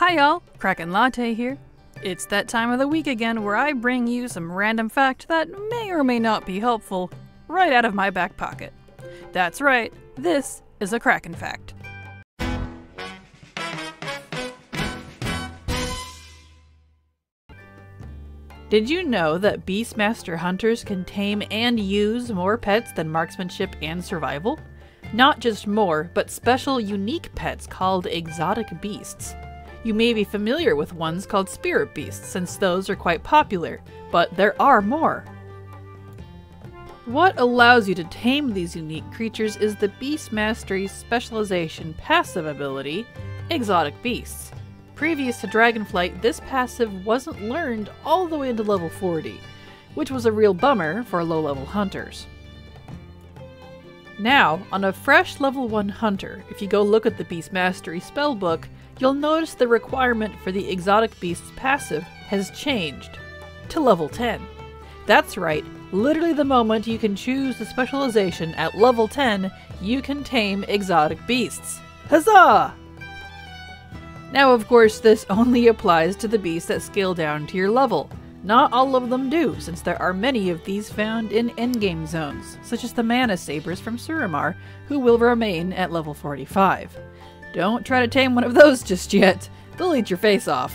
Hi y'all, Kraken Latte here. It's that time of the week again where I bring you some random fact that may or may not be helpful right out of my back pocket. That's right, this is a Kraken fact. Did you know that Beastmaster hunters can tame and use more pets than marksmanship and survival? Not just more, but special unique pets called exotic beasts. You may be familiar with ones called spirit beasts, since those are quite popular, but there are more. What allows you to tame these unique creatures is the Beast Mastery's specialization passive ability, Exotic Beasts. Previous to Dragonflight, this passive wasn't learned all the way into level 40, which was a real bummer for low level hunters. Now, on a fresh level 1 hunter, if you go look at the Beast Mastery spellbook, you'll notice the requirement for the Exotic Beast's passive has changed to level 10. That's right, literally the moment you can choose the specialization at level 10, you can tame exotic beasts. Huzzah! Now, of course, this only applies to the beasts that scale down to your level. Not all of them do, since there are many of these found in endgame zones, such as the Mana Sabers from Suramar, who will remain at level 45. Don't try to tame one of those just yet, they'll eat your face off.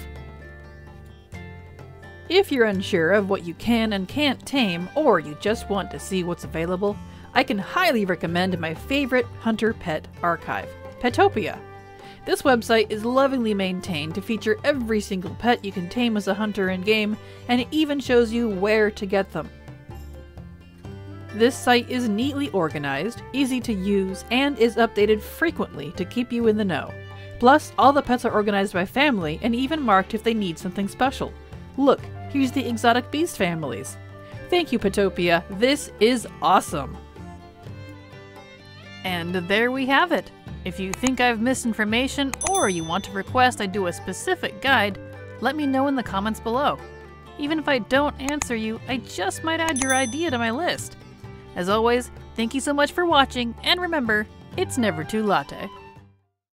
If you're unsure of what you can and can't tame, or you just want to see what's available, I can highly recommend my favorite hunter pet archive, Petopia. This website is lovingly maintained to feature every single pet you can tame as a hunter in game, and it even shows you where to get them. This site is neatly organized, easy to use, and is updated frequently to keep you in the know. Plus, all the pets are organized by family and even marked if they need something special. Look, here's the exotic beast families. Thank you, Petopia. This is awesome. And there we have it. If you think I've missed information or you want to request I do a specific guide, let me know in the comments below. Even if I don't answer you, I just might add your idea to my list. As always, thank you so much for watching, and remember, it's never too latte.